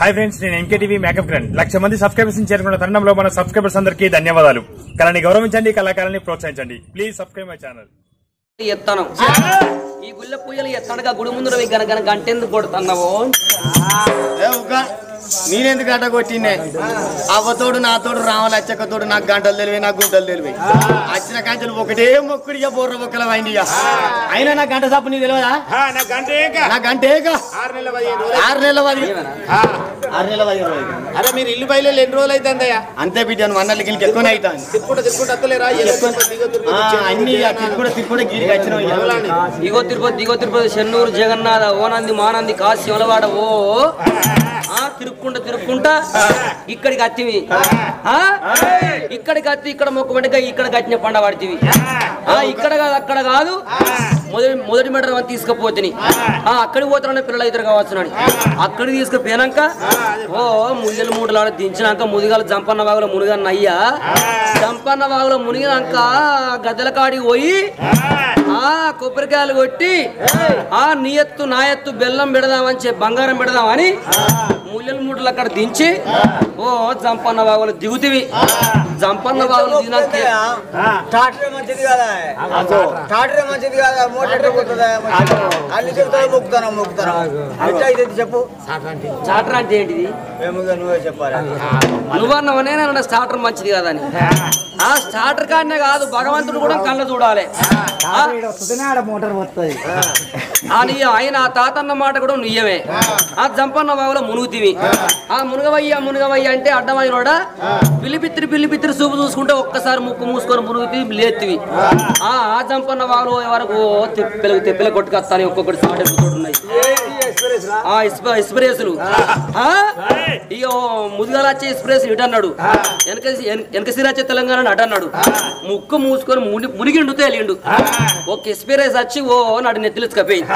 Hi friends నేను MKTV makeup grand lakh మంది subscribers చేరుకున్న తరుణంలో మన సబ్స్క్రైబర్స్ అందరికీ ధన్యవాదాలు. కళని గౌరవించండి కళాకారాన్ని ప్రోత్సహించండి. ప్లీజ్ సబ్స్క్రైబ్ మై ఛానల్ ఎత్తాను. ఈ గుళ్ళ పూజలు ఎత్తాడుగా గుడి ముందు గన గన గంటెందుకు కొడుతున్నావు? నేనెందుకు గంట కొట్టినే అవ్వతోడు నాతోడు రామలచ్చక్కతోడు నాకు గంటలు తెలివి నాకు గుంటలు తెలివి. వచ్చిన కంచెలు ఒకటే మొక్కుడిగా బోర్ర బొక్కల అయింది ఇక అయినా నా గంట సప్పు నీకు తెలియదా? నా గంట ఆరు నెలల పది ఆరు నెలల పది అరే మీరు ఇల్లు బయలు ఎన్ని రోజులు అయితే అంతే బిడ్డ నువ్వు అన్నలకి వెళ్ళి ఎక్కువనే అవుతాను అత్తలేరా? అన్ని తిప్పుడు తిప్పుడు గీడికి వచ్చినావు ఇక. దిగో తిరుపతి దిగో తిరుపతి చెన్నూరు జగన్నాథ ఓనంది మానంది కాశీ ఒలవాడ ఓ. తిరుక్కుంటా తిరుక్కుంటా ఇక్కడికి అత్తివి ఇక్కడికి అత్తి ఇక్కడ మొక్కబడిగా ఇక్కడ కట్టిన పండ పడితివి ఆ ఇక్కడ కాదు అక్కడ కాదు. మొదటి మొదటి మెడ తీసుకుపోతిని. ఆ అక్కడికి పోతున్నా పిల్లలు ఇద్దరు కావచ్చు అక్కడికి తీసుకుపోయినాక ఓ ముయ్యలు మూటలు దించినాక ముదిగాలు జంపన్న వాగులో మునిగన్న అయ్యా. జంపన్న వాగులో మునిగినాక గద్దెల కాడికి పోయి ఆ కొబ్బరికాయలు కొట్టి ఆ నీ ఎత్తు నా ఎత్తు బెల్లం పెడదామని చెప్పి బంగారం పెడదామని ముల్లెల మూటలు అక్కడ దించి ఓ జంపన్న వాగులు దిగుతివి. జంపన్న అయితే చెప్పు. చాటర్ అంటే ఏంటిది? నువ్వే చెప్పాలి. నువ్వన్నవనే నా స్టార్టర్ మంచిది కదా అని. ఆ స్టార్టర్ కాడనే కాదు భగవంతుడు కూడా కళ్ళ చూడాలి. మోటార్ వస్తుంది నీ ఆయన ఆ తాతన్న మాట కూడా నుయ్యమే ఆ. జంపన్న బావులో మునుగుతివి ఆ. మునుగవయ్య మునుగవయ్య అంటే అడ్డమైనోడా పిల్లిపిత్తిరి పిల్లిపిత్తిరి చూపు చూసుకుంటే ఒక్కసారి ముక్కు మూసుకొని మునుగుతివి లేతివి ఆ. ఆ జంపన్న బావులో వరకు తెప్పెలకు తెప్పెల కొట్టుకొస్తాను ఒక్కొక్కటి ఉన్నాయి ఇస్ప్రేసులు ఆ? ఇక ముదుగల వచ్చే ఇస్ప్రేస్ ఇటు అన్నాడు వెనక వెనక సిరాచే తెలంగాణ అటు అన్నాడు ముక్కు మూసుకొని ముని మునిగిండు తేలిండు ఒక ఇస్ప్రేస్ వచ్చి ఓ నాడు నెత్తిలిసుకపోయింది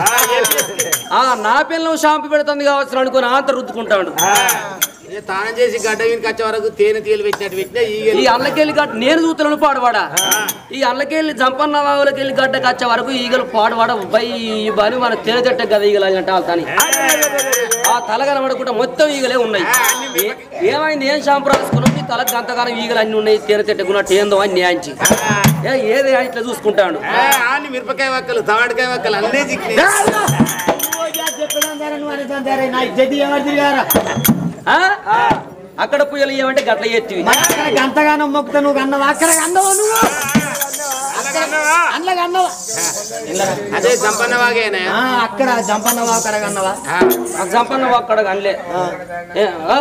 ఆ నా పిల్లం షాంపు పెడుతుంది కావచ్చు అనుకుని అంత రుద్దుకుంటాడు. తానం చేసి గడ్డ వీనికి వచ్చే వరకు తేనె తీయలు పెట్టినట్టు పెట్టినా ఈ అల్లకెళ్ళి గడ్డ నేను చూస్తున్నాను పాడువాడా? ఈ అల్లకెళ్ళి జంపన్న వాగులకి వెళ్ళి గడ్డకి వచ్చే వరకు ఈగలు పాడువాడ? బై బని మన తేనెతెట్ట కదా ఈగలు అని అంటే ఆ తల కనబడకుండా మొత్తం ఈగలే ఉన్నాయి. ఏమైంది? ఏం షాంపు రాసుకున్నాం తలకు అంతగానం ఈగలు అన్ని ఉన్నాయి తేనె తిట్టకున్నట్టు ఏందో అని న్యాయించి ఏ ఏది ఇట్లా చూసుకుంటాడు? అన్ని మిరపకాయ వక్కలు తవాడికాయ వక్కలు అన్నీ? అక్కడ పుయ్యలు ఏమంటే గట్ల ఎత్తివి గంతగానం మొక్కుతా నువ్వు అన్నవా అక్కడ అన్నవా నువ్వు అదే సంపన్న వాగేనా ఆ, అక్కడ జంపన్నవా అక్కడ అన్నవా ఆ జంపన్న అక్కడ ఆ?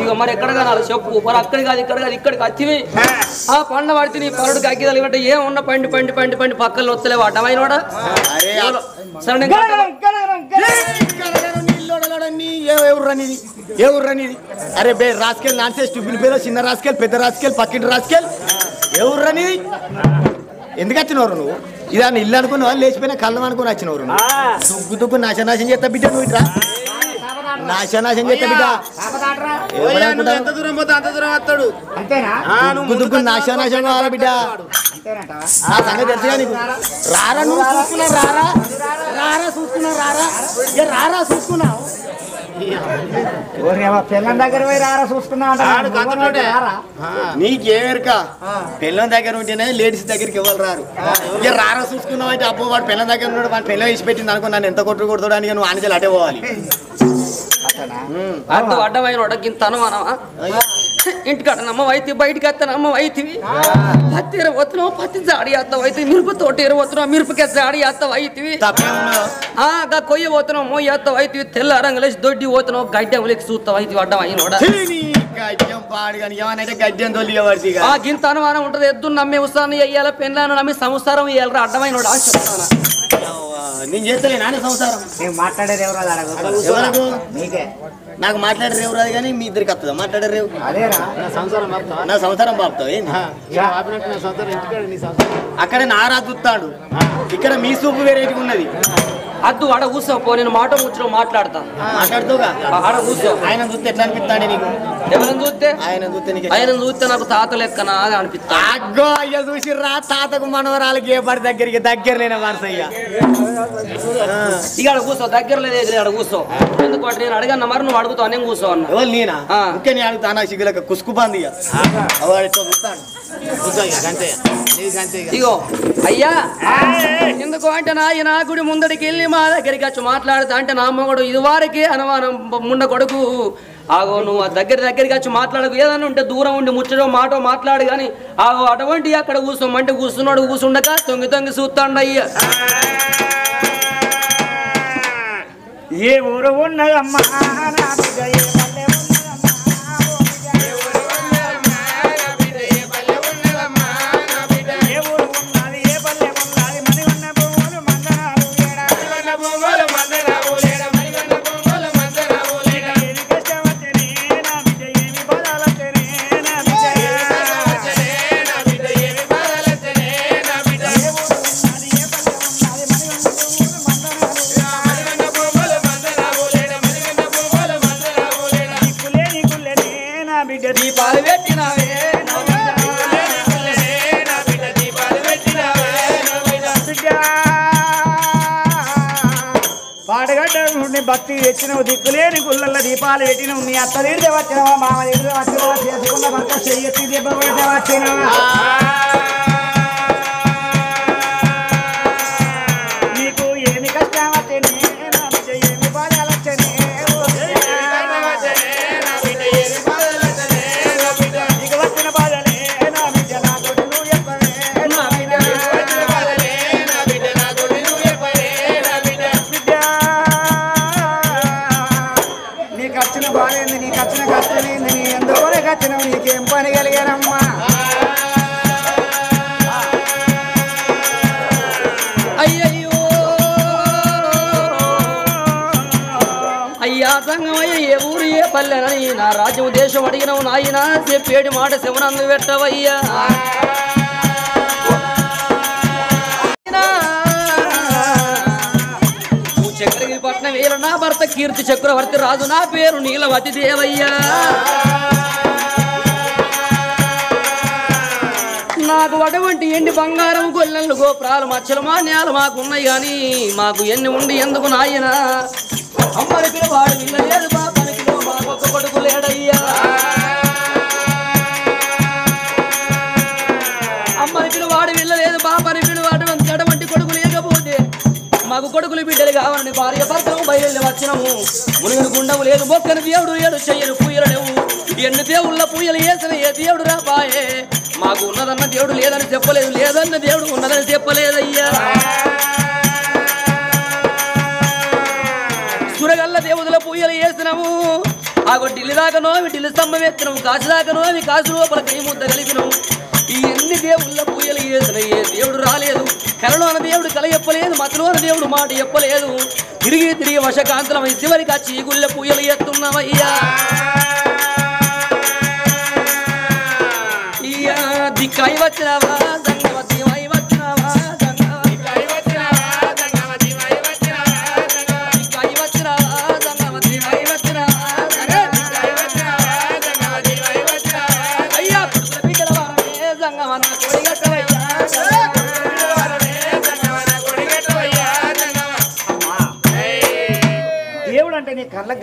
ఇక మరి ఎక్కడ కనాలి చెప్పు మరి అక్కడ కాదు ఇక్కడ కాదు ఇక్కడికి వచ్చివి ఆ పండ పడితే నీ పరుడు కగ్గి తలిగంటే ఏం ఉన్న పండి పండి పండి పండి పక్కన వస్తలేవు అడ్డమైనోడా ఎవరో- సరే నేను ఎవర్రనిది ఎవర్రనిది అరే బే రాసుకెళ్ళి నాన్సే స్టూపిల్ పేరు చిన్న రాసుకెళ్ళి పెద్ద రాసుకెళ్ళి పక్కింటి రాసుకెళ్ళి ఎవర్రనిది ఎందుకు వచ్చినవారు నువ్వు? ఇదా ఇల్లు అనుకున్నావా? లేచిపోయిన కళ్ళం అనుకుని వచ్చినవారు దుగ్గు దుగ్గు నాశనాశం చేస్తా బిడ్డ నువ్వు ఇట్రా? నాశనాశం చేస్తా బిడ్డ? ఎంత దూరం పోతే అంత దూరం వస్తాడు. దుగ్గు దుగ్గు నాశనాశం కావాలా బిడ్డ? నా సంగతి తెలుసుగా నీకు? రారా నువ్వు చూసుకున్నావు రారా? రారా చూసుకున్నావు రారా? ఏ రారా చూసుకున్నావు పిల్లల దగ్గర పోయి రారా చూసుకున్నా ఆడు గంతలోనే. నీకేమెరక పిల్లం దగ్గర ఉంటేనే లేడీస్ దగ్గరికి ఎవరు రారు? ఇక రారా చూసుకున్నావు అంటే అబ్బో వాడు పిల్లం దగ్గర ఉన్నాడు వాడు పిల్లం ఇచ్చి పెట్టింది అనుకో నన్ను ఎంత కొట్టు కొడుతాడు అని నువ్వు ఆనజలు అటే పోవాలి. అడ్డు అడ్డమైనోడ గింత అనుమానమా? ఇంటికాడ నమ్మ వైతి బయటికి వస్తాను అమ్మ వైతివి పత్తి ఎరవతున్నావు పత్తి జాడి వేస్తావు అయితే మిరప తోట ఎరవతున్నావు మిరపకాయ జాడి వేస్తావు అయితివి తప్పేమన్నా? ఆ గా కొయ్య పోతున్నావు మోయి వేస్తావు అయితివి తెల్ల రంగులేసి దొడ్డి పోతున్నావు గడ్డెం ఉలికి చూస్తావు అయితే గడ్డం తొలియబడి ఆ గింత అనుమానం ఉంటది ఎద్దు నమ్మే ఉత్సాహాన్ని అయ్యాల పెళ్ళాను నమ్మి సంసారం ఇయ్యాలరా చెప్తాను. నేను చేస్తలే నాన్న సంసారం. నేను మాట్లాడేది ఎవరు అడగ ఎవరకు నీకే. నాకు. మాట్లాడే రేవు రాదు కానీ మీ ఇద్దరికి వస్తుందా మాట్లాడే రేవు అదేరా. సంసారం ఆపుతావా? నా సంసారం బాపుతావు నా సంసారం సంసారం. అక్కడ నారా చూస్తాడు ఇక్కడ మీ సూపు వేరేటిగా ఉన్నది. అద్దు ఆడ కూర్చో పో నేను మాట కూర్చో మాట్లాడతా. మాట్లాడుతూగా ఆడ కూర్చో. ఆయన చూస్తే ఎట్లా అనిపిస్తాడు నీకు? ఎవరైనా చూస్తే? ఆయన చూస్తే నీకు. ఆయన చూస్తే నాకు తాత లెక్కనా అని అనిపిస్తా అగ్గో అయ్య చూసి రా తాతకు మనవరాలకి ఏ పడి దగ్గరికి దగ్గర లేని వరుసయ్య ఇక ఆడ కూర్చో దగ్గర లేదు ఆడ కూర్చో. ఎందుకంటే? నేను అడగన్న మరి నువ్వు అడుగుతావు నేను కూర్చో అన్న. ఎవరు నేనా? ఆ. ఇంకే నేను అడుగుతా నా సిగ్గులక కుసుకుపాంది ఇక. ఇగో అయ్యా! ఎందుకు అంటే నా గుడి ముందడికి వెళ్ళి మా దగ్గరికి వచ్చి మాట్లాడుతా అంటే నా మొగడు ఇది వారికి అనుమానం ముండ కొడుకు ఆగో నువ్వు ఆ దగ్గర దగ్గరికి వచ్చి మాట్లాడకు. ఏదైనా ఉంటే దూరం ఉండి ముచ్చటో మాటో మాట్లాడు కానీ ఆగో అటువంటి అక్కడ కూర్చోమంటే కూర్చున్నాడు కూర్చుండక తొంగి తొంగి చూస్తాడు అయ్యా. ఏ ఊరు ఉన్నదమ్మా? por తెచ్చినవు దిక్కులేని గుళ్ళల్లో దీపాలు పెట్టినవు. మీ అత్త తీరితే వచ్చినవా మామ తీరితే వచ్చినవా చేసుకున్న భర్త చెయ్యి దెబ్బ కొడితే వచ్చినవా సంగమయ్య ఏ ఊరు ఏ పల్లెనని. నా రాజ్యం దేశం అడిగినవు నాయన. చెప్పేటి మాట శివనందు పెట్టవయ్యా. చక్రగిరి పట్నం వీర నా భర్త కీర్తి చక్రవర్తి రాజు నా పేరు నీలవతి దేవయ్యా. నాకు అటువంటి ఎండి బంగారం గొల్లెలు గోపురాలు మచ్చలు మాన్యాలు మాకున్నాయి కానీ మాకు ఎన్ని ఉండి ఎందుకు నాయనా? అమ్మని పిలవాడు వినలేదు బాపని మా మాకొక్క కొడుకు లేడయ్యా. అమ్మని పిలువాడు వెళ్ళలేదు బాపని వాడు అటువంటి కొడుకు లేకపోతే మాకు కొడుకులు బిడ్డలు కావాలని భార్య భర్తను బయలు వచ్చినము. మునుగును గుండము లేదు మొక్కను దేవుడు ఏడు చెయ్యను పూయలు లేవు. ఎన్ని దేవుళ్ళ పూయలు వేసిన ఏ దేవుడు రాపాయే మాకు ఉన్నదన్న దేవుడు లేదని చెప్పలేదు లేదన్న దేవుడు ఉన్నదని చెప్పలేదయ్యా. దేవుదుల పూజలు వేసినాము ఆ ఢిల్లీ దాకా నోవి ఢిల్లి స్తంభం ఎత్తినాము. కాశీ దాకా నోవి కాశీ లోపల కై ముద్ద కలిపినాము ఈ ఎన్ని దేవుళ్ళ పూజలు చేసిన ఏ దేవుడు రాలేదు. కలలోన దేవుడు కల చెప్పలేదు మతలోన దేవుడు మాట చెప్పలేదు. తిరిగి తిరిగి వశకాంతలమై చివరికి ఆ ఈ గుళ్ళ పూయలు ఎత్తున్నామయ్యా ఇయ్యా దిక్కై వచ్చినావా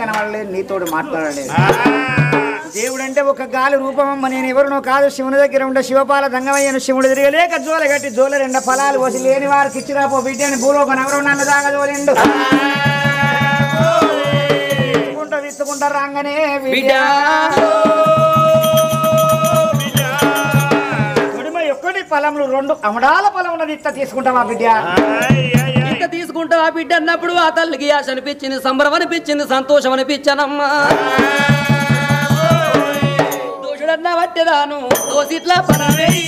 కనబడలేదు నీతోడు మాట్లాడలేదు. దేవుడు అంటే ఒక గాలి రూపమమ్మ నేను ఎవరునో కాదు శివుని దగ్గర ఉండే శివపాల దంగమయ్యను శివుడు తిరగలేక జోల గట్టి జోల రెండ ఫలాలు పోసి లేని వారికి ఇచ్చిరాపో బిడ్డని భూలోక నగరం నన్ను దాగా జోలిండు. విత్తుకుంటా విత్తుకుంటా రాగానే బిడ్డ! కొడిమ ఒక్కటి ఫలములు రెండు అమడాల ఫలమున్నది ఇత్త తీసుకుంటావా బిడ్డ? ఇంత తీసుకుంటా ఆ బిడ్డ అన్నప్పుడు ఆ తల్లికి ఆశ అనిపించింది సంబరం అనిపించింది సంతోషం అనిపించానమ్మా. దోషుడన్న పట్టేదాను దోసిట్లా పరవేయి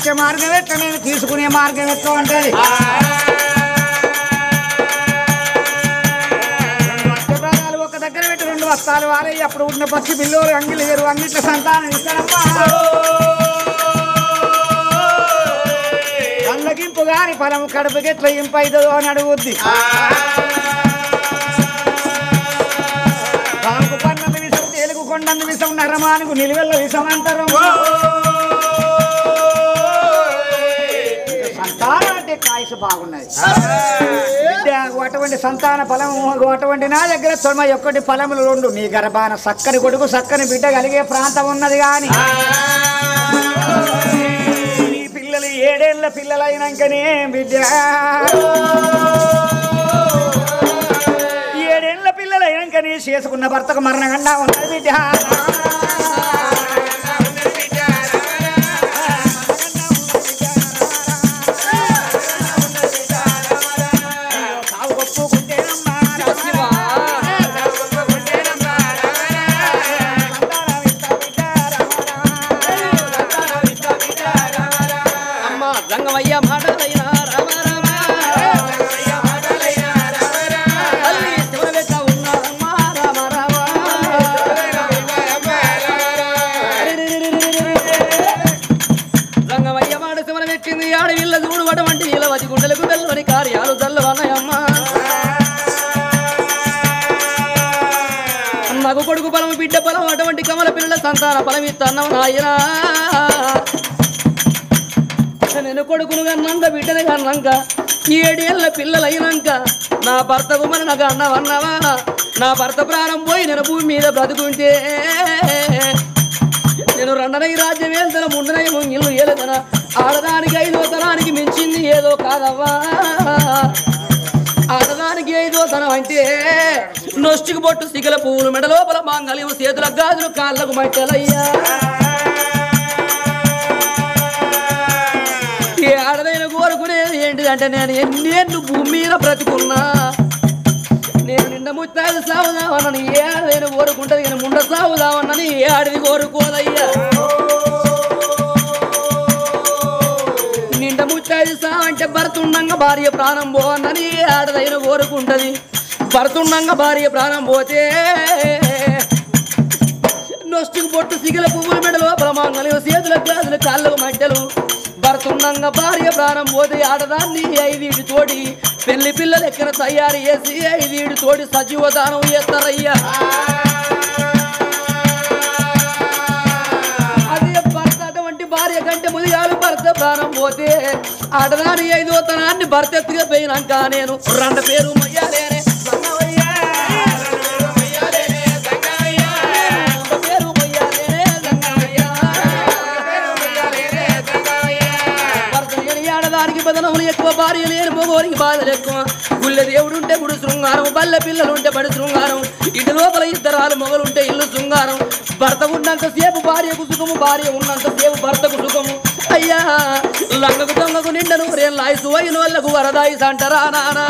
లెక్క నేను తీసుకునే మార్గం ఎట్లా ఉంటుంది? ఒక దగ్గర పెట్టి రెండు వస్తాలు వారే. అప్పుడు ఉన్న పక్షి పిల్లలు అంగిలి వేరు అంగిట్ల సంతానం ఇస్తారమ్మా కళ్ళకింపు గాని ఫలము కడుపుకి ఎట్లా ఇంపైతుందో అని అడుగుద్ది. పన్నందు విషం తేలుగు కొండందు విషం నరమానుకు నిలువెల్ల విషం అంటారు అంటే కాయసు బాగున్నది బిడ్డ అటువంటి సంతాన ఫలము అటువంటి నా దగ్గర తొమ్మ ఒక్కటి ఫలములు రెండు నీ గర్భాన సక్కని కొడుకు సక్కని బిడ్డ కలిగే ప్రాంతం ఉన్నది కానీ నీ పిల్లలు ఏడేళ్ళ పిల్లలైనాకనే బిడ్డ. ఏడేళ్ళ పిల్లలైనాకనే చేసుకున్న భర్తకు మరణగండా ఉన్నది బిడ్డ. పిల్లల సంతాన నాయనా. నేను కొడుకును కన్నాక బిడ్డను కన్నాక ఏడేళ్ళ పిల్లలైనాక నా భర్తకు మన నాకు అన్నవన్నవా? నా భర్త ప్రాణం పోయి నేను భూమి మీద బ్రతుకుంటే నేను రెండనై రాజ్యం వెళ్తాను ముండనై ముంగిళ్ళు ఏలుదన ఆడదానికి ఐదో తనానికి మించింది ఏదో కాదవ్వా. ఆడదానికి ఐదో తనం అంటే నొష్టికి బొట్టు సిగల పువ్వులు మెడ లోపల మాంగళ్యం చేతుల గాజులు కాళ్ళకు మట్టలయ్యా. ఏ ఆడదైన కోరుకునేది ఏంటిదంటే నేను ఎన్నేళ్ళు భూమి మీద బ్రతుకున్నా. నేను నిన్న ముత్తాది సాగుదామన్నాను ఏ ఆడదైన కోరుకుంటది నేను ముండ సాగుదామన్నాను ఏ ఆడది కోరుకోదయ్యా. నిండ ముత్తాది సా అంటే భర్తుండంగా భార్య ప్రాణం పోవన్నని ఏ ఆడదైన కోరుకుంటది. భర్తుండంగా భార్య ప్రాణం పోతే నొష్టికి పొట్టు సిగిల పువ్వుల మెడ లోపల మంగళ చేతుల గ్లాసులు కాళ్ళకు మట్టెలు భర్తుండంగా భార్య ప్రాణం పోతే ఆడదాన్ని ఐదీడి తోడి పెళ్ళి పిల్లలు ఎక్కడ తయారు చేసి ఐదీడి తోడి సజీవదానం చేస్తారయ్యా. భర్త అటువంటి భార్య కంటే ముదిగాలు భర్త ప్రాణం పోతే ఆడదాని ఐదో తనాన్ని భర్త ఎత్తుగా పోయినాక నేను. రెండు పేరు మయ్యాలే. ఎక్కువ భార్య లేని పోగోరికి బాధలు ఎక్కువ. గుళ్ళ దేవుడుంటే గుడి శృంగారం బల్లె పిల్లలు ఉంటే బడి శృంగారం. ఇంటి లోపల ఇద్దరాలు మొగలుంటే ఇల్లు శృంగారం. భర్త ఉన్నంత సేపు భార్యకు సుఖము భార్య ఉన్నంత సేపు భర్తకు సుఖము. అయ్యా లంగకు దొంగకు నిండను రేం లాయసు అయిన వాళ్ళకు వరదాయిస్ అంటారా నానా?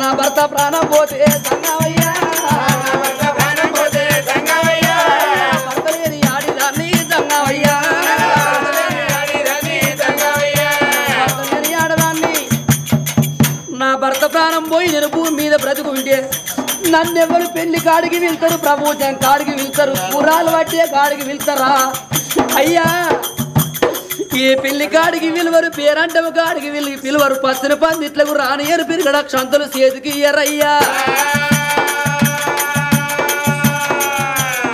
నా భర్త ప్రాణం పోతే సంగమయ్యా నన్నెవరు పెళ్ళి కాడికి వెళ్తారు ప్రభుత్వం కాడికి వెళ్తారు పురాలు పట్టే కాడికి వెళ్తారా అయ్యా ఈ పెళ్ళి కాడికి విలువరు పేరంటము కాడికి విలు పిలువరు. పచ్చని పందిట్లకు రానియరు పెరిగడ క్షంతలు చేతికి ఇయ్యరయ్యా.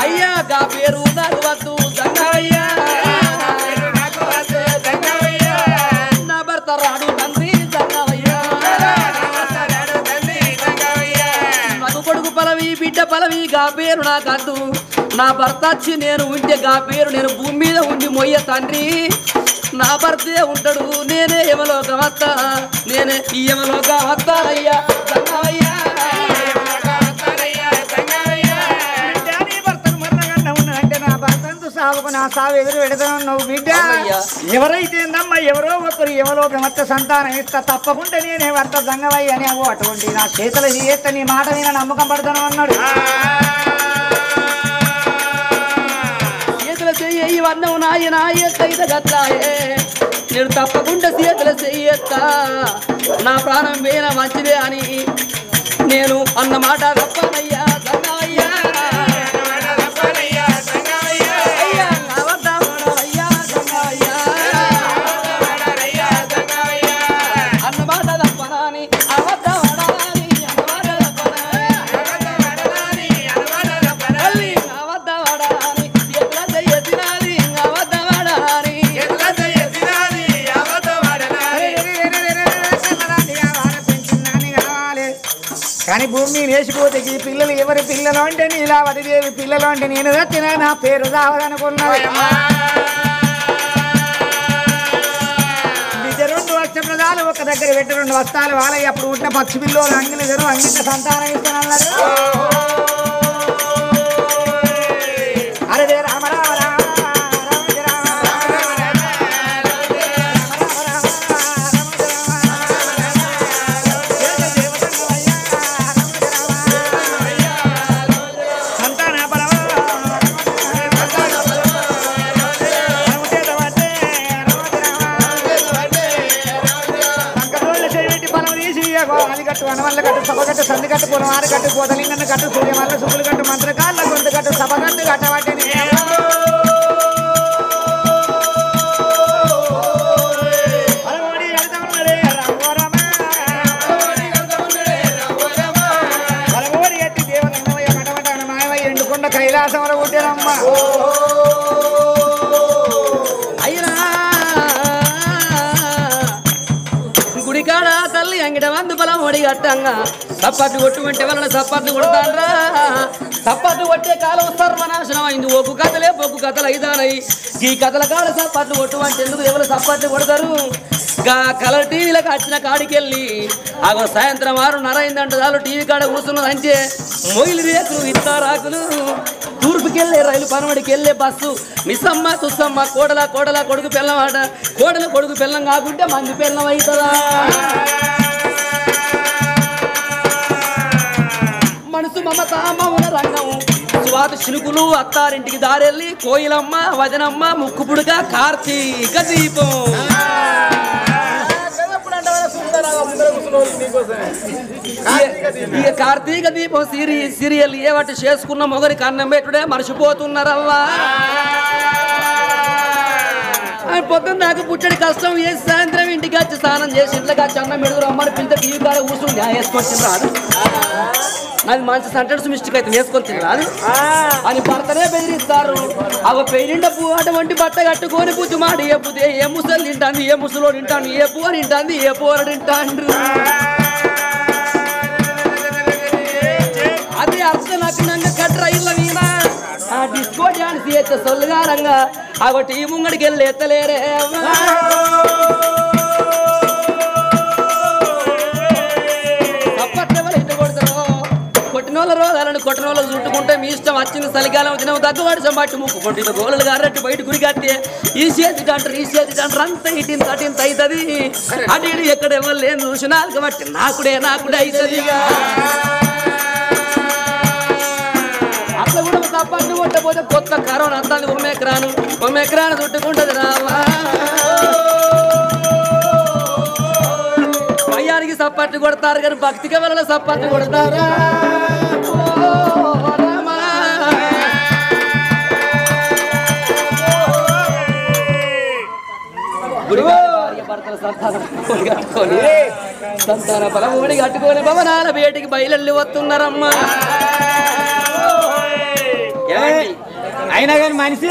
అయ్యా గా పేరు నాకు వద్దు సంగమయ్యా నా భర్త రాడు తండ్రి. పలవి బిడ్డ నా గా పేరు నాకద్దు నా భర్త వచ్చి నేను ఉంటే గా పేరు నేను భూమి మీద ఉండి మొయ్య తండ్రి. నా భర్తే ఉంటాడు నేనే యమలోకమత్త నేనే ఈ యమలోకమత్త అయ్యా సాగుకు నా సాగు ఎదురు పెడతాను బిడ్డ. ఎవరైతే ఏందమ్మా ఎవరో ఒకరు ఎవరో మత్త సంతానం ఇస్తా తప్పకుండా నేనే భర్త సంగమయ్య అని అవ్వు. అటువంటి నా చేతులు చేస్తే నీ మాట మీద నమ్మకం పడతాను అన్నాడు. చేతుల చెయ్యి వన్నం నాయ నాయ కైత గట్లాయే నేను తప్పకుండా చేతుల చెయ్యత్తా నా ప్రాణం వేన మంచిదే అని నేను అన్న మాట తప్పనయ్యా. కానీ భూమి వేసిపోతే ఈ పిల్లలు ఎవరి పిల్లలు అంటే నీలావతి దేవి పిల్లలు అంటే నేను వచ్చిన నా పేరు రావాలనుకున్నది బిడ్డ రెండు ఒక దగ్గర పెట్టి రెండు వస్తాలు వాళ్ళవి అప్పుడు ఉంటే పచ్చి పిల్లలు అంగిలిదరు అంగిట సంతానం ఇస్తానన్నారు కట్టు సభ కట్టు సంధి కట్టు పొలం ఆరు కట్టు కోతలింగన్న కట్టు సూర్యమల్ల సుబ్బులు కట్టు మంత్రకాళ్ళ గొంతు కట్టు సభగట్టు కట్టు తల్లి బలం ఒడి గట్టంగా సప్పట్లు కొట్టుకుంటే వలన సప్పట్లు కొడతాన్రా సప్పట్లు కొట్టే కాలం సర్వనాశనం అయింది ఒక్కు కథలే ఒక్కు కథలు అయిదానయి ఈ కథల కాడ సప్పట్లు కొట్టుమంటే ఎందుకు ఎవరు సప్పట్లు కొడతారు? గా కలర్ టీవీలకు వచ్చిన కాడికెళ్ళి ఆ సాయంత్రం ఆరున్నర అయిందంటే చాలు టీవీ కాడ కూర్చున్నదంటే మొయిలు రేకులు ఇస్తారాకులు తూర్పుకెళ్ళే రైలు పనమడికి వెళ్ళే బస్సు. మిస్సమ్మ సుస్సమ్మ కోడల కోడల కొడుకు పిల్లవాడ. కోడల కొడుకు పిల్లం కాకుంటే మంది పిల్లం అవుతుందా మనసు మమత మౌన రంగం. స్వాతి చినుకులు అత్తారింటికి దారెళ్ళి కోయిలమ్మ వదనమ్మ ముక్కుపుడుగా కార్తీక దీపం. ఇక కార్తీక దీపం సీరి సీరియల్ ఏ వాటి చేసుకున్న మొగరికి అన్నం పెట్టుడే మర్చిపోతున్నారవ్వా ఆ పొద్దున్న నాకు పుట్టడి కష్టం ఏ సాయంత్రం ఇంటికి వచ్చి స్నానం చేసి ఇంట్లోకి వచ్చి అన్నం పెడుతురు అమ్మని పిల్ల టీవీ కాడ కూర్చుని వేసుకొని తిని రాదు. నాది మంచి సెంటెన్స్ మిస్టేక్ అయితే వేసుకొని తిని రాదు అని భర్తనే బెదిరిస్తారు. అవ పెయినిండ పూ అటువంటి బట్ట కట్టుకొని పుచ్చు మాట ఏ పుదే ఏ ముసలు తింటాంది ఏ ముసలో తింటాను ఏ పూర తింటాంది ఏ పూర తింటాండ్రు? అది అర్ధనగ్నంగా కట్ర ఇళ్ళ మీద. ఆ డిస్కో డాన్స్ చేస్తే సొల్లుగారంగా అవ టీ ముంగడికి వెళ్ళి ఎత్తలేరే కొట్టినోళ్ళ రోగాలను కొట్టినోళ్ళ చుట్టుకుంటే మీ ఇష్టం వచ్చింది చలికాలం వచ్చిన దగ్గువాడు సంబాటి ముక్కు కొట్టిన గోళ్ళు గారట్టు బయట గురి కట్టి ఈ చేతి అంటారు ఈ చేతి అంటారు అంత ఇటింత అటింత అవుతుంది అటు ఇటు ఎక్కడ ఎవరు లేని చూసినా కాబట్టి నాకుడే నాకుడే అవుతుంది అట్లా కూడా తప్పట్లు కొట్టకపోతే కొత్త కరోనా అంతాన్ని ఒక ఎకరాను ఒక ఎకరాను చుట్టుకుంటది రావా భయానికి సప్పట్లు కొడతారు కానీ భక్తికి వెళ్ళిన సప్పట్లు కొడతారా? కట్టుకొని సంతాన బలం ఒడి కట్టుకొని భవనాల బయటికి బయలుల్లి వస్తున్నారమ్మా అయినా కానీ మనిషి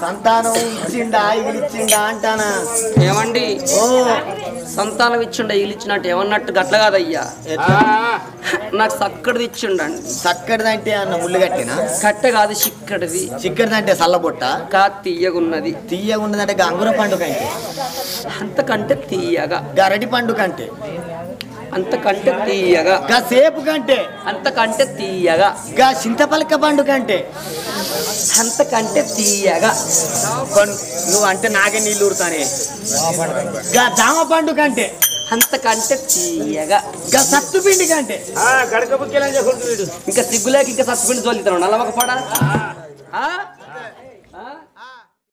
సంతానం ఇచ్చిండా ఇగిలిచ్చిండా అంటానా ఏమండి ఓ సంతానం ఇచ్చిండ ఇచ్చినట్టు ఏమన్నట్టు గట్ల కాదయ్యా. నాకు సక్కడిది ఇచ్చిండండి. చక్కడిదంటే అన్న ముళ్ళు కట్టినా? కట్టె కాదు చిక్కడిది. చిక్కడిదంటే సల్లబొట్ట కా తీయగున్నది. తీయగా ఉన్నదంటే గంగుర పండుగ అంటే? అంతకంటే తీయగా. గరటి పండుగ అంటే? అంతకంటే తీయగా. గా సేపు కంటే. అంతకంటే తీయగా. గా చింతపలక పండుగ అంటే అంతకంటే తీయగా. పం- నువ్వు అంటే నాగే నీళ్ళు ఊరుతానే. గా జామ పండుగ అంటే అంతకంటే తీయగా. గా సత్తు పిండి కంటే. గడక బుక్కెలా ఇంకా సిగ్గులేక ఇంకా సస్పెండ్ చోలుతాను నల్లమక పడా?